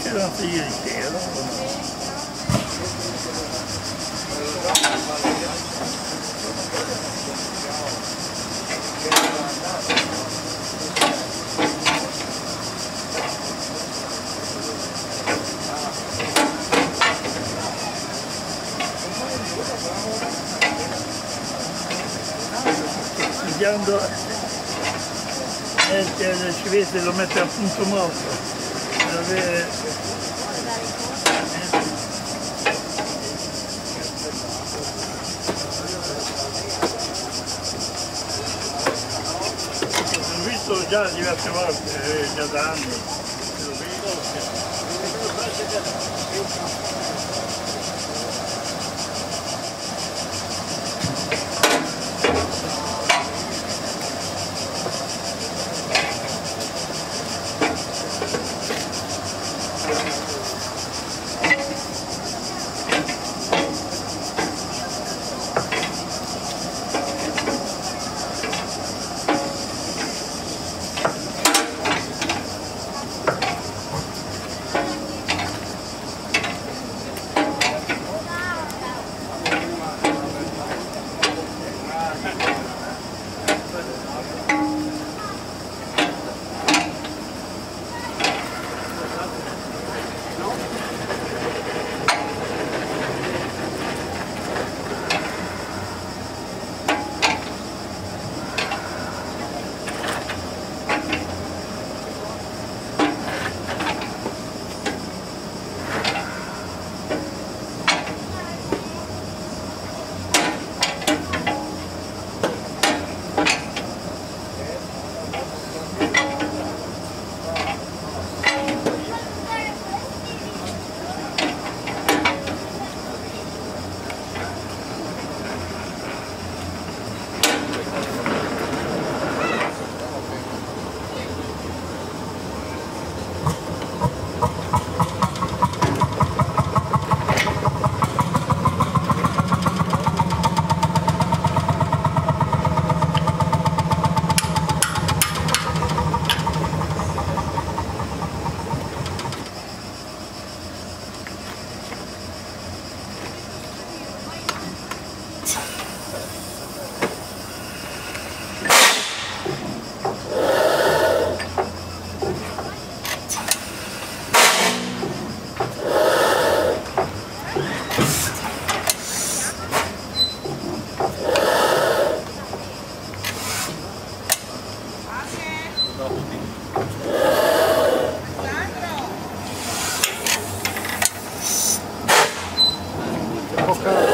ska inte irritera honom. Studiando eh, ci vede lo mette a punto morto L'ho visto già diverse volte, eh, già da anni. L'ho visto. пока.